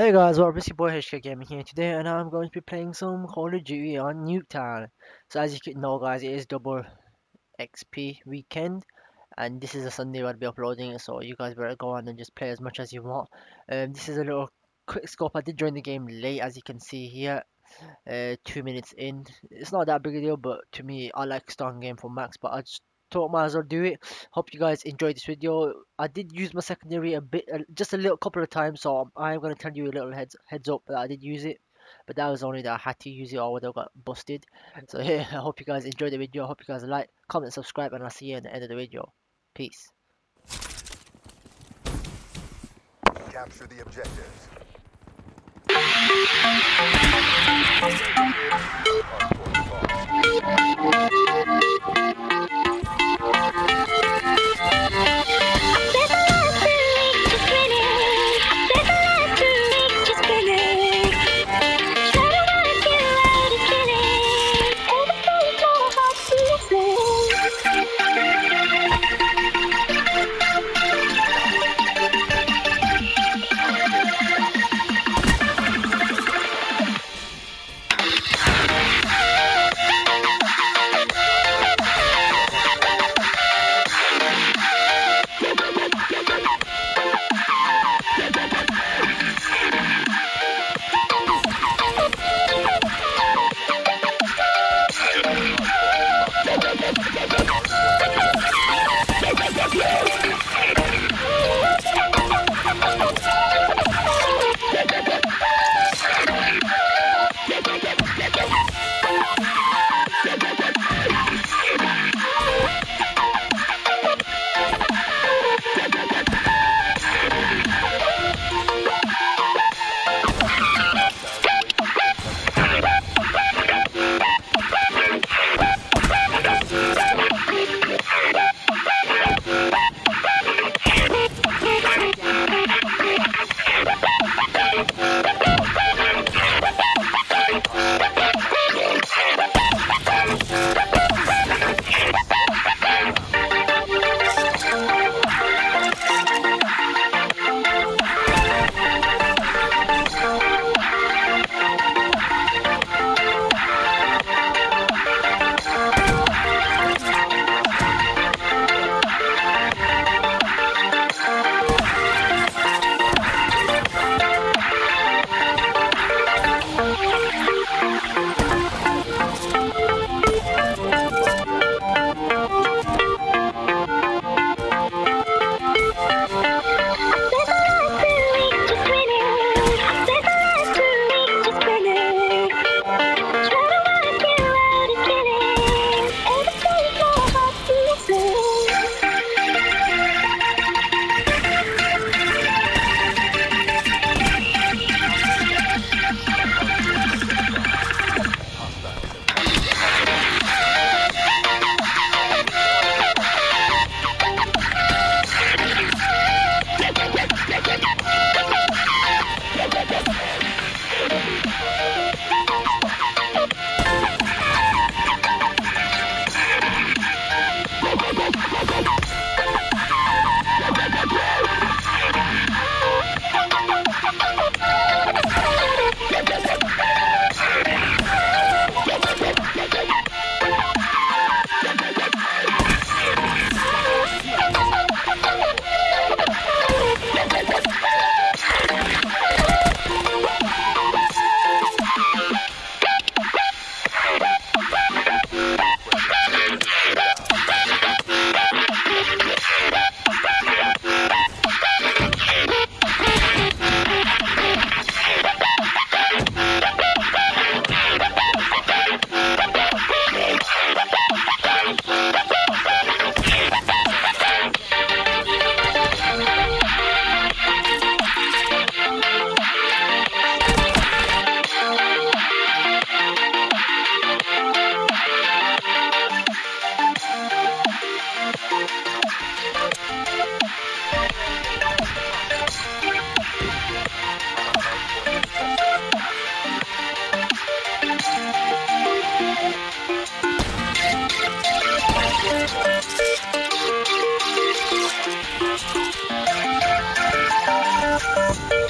Hey guys, what up? It's your boy HK Gaming here today, and I'm going to be playing some Call of Duty on Nuketown. So as you can know, guys, it is double XP weekend, and this is a Sunday where I'll be uploading it. So you guys better go on and just play as much as you want. Um, this is a little quick scope. I did join the game late, as you can see here. Uh, two minutes in. It's not that big a deal, but to me, I like starting game for max. But I just thought might as well do it. Hope you guys enjoyed this video. I did use my secondary a bit, uh, just a little couple of times, so I'm gonna tell you a little heads heads up that I did use it. But that was only that I had to use it or I would have got busted. So yeah, I hope you guys enjoyed the video. I hope you guys like, comment, subscribe, and I'll see you at the end of the video. Peace. Capture the objectives.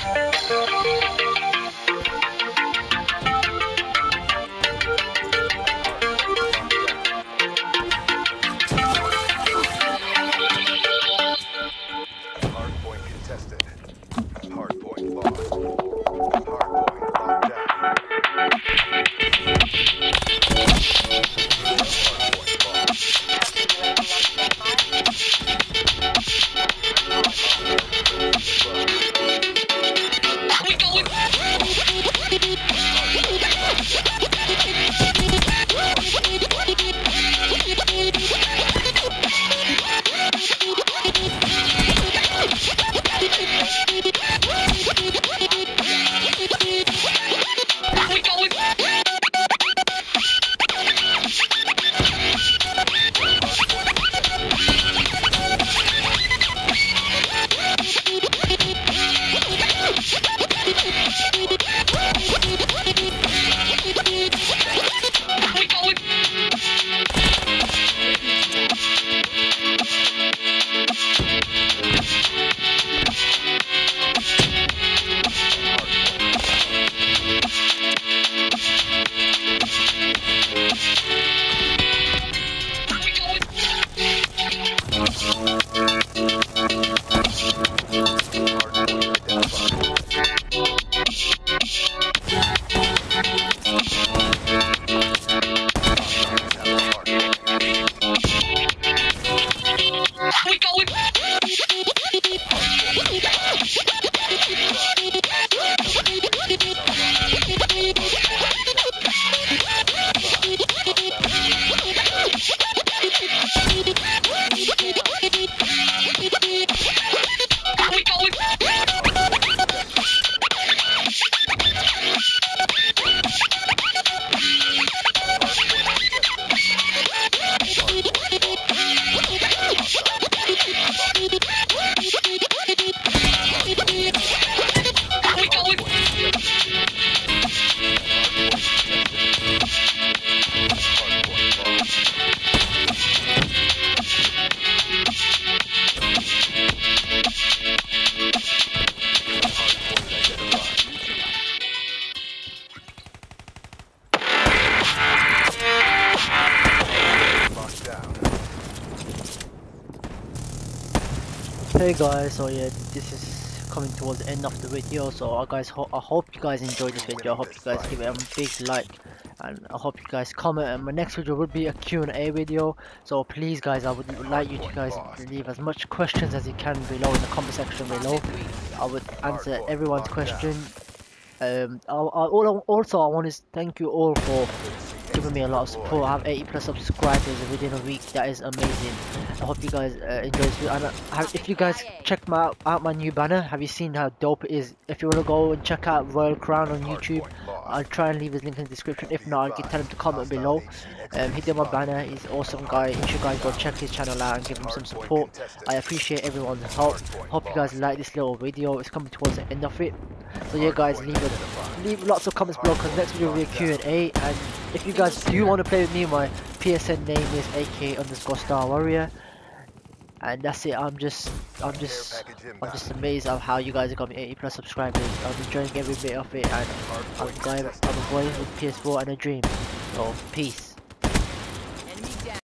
Thank you. Locked Hey guys, so yeah, this is coming towards the end of the video. So uh, guys, ho I hope you guys enjoyed this video. I hope you guys give it a big like, and I hope you guys comment. And my next video will be a Q&A video. So please, guys, I would like you to guys leave as much questions as you can below in the comment section below. I would answer everyone's question. Um, I, I, also I want to thank you all for giving me a lot of support. I have 80 plus subscribers within a week. That is amazing. I hope you guys uh, enjoy this video. And uh, if you guys check my out, my new banner, have you seen how dope it is? If you want to go and check out Royal Crown on YouTube, I'll try and leave his link in the description. If not, I'll tell him to comment below. Um, he did my banner. He's an awesome guy. You should guys go check his channel out and give him some support. I appreciate everyone's help. Hope you guys like this little video. It's coming towards the end of it. So yeah, guys, leave a, leave lots of comments below because next video will be a Q&A. And if you guys do want to play with me, my PSN name is AK underscore Star Warrior. And that's it. I'm just, I'm just, I'm just amazed of how you guys have got me 80 plus subscribers. I'm enjoying every bit of it, and I'm going, I'm a boy with PS4 and a dream. So peace.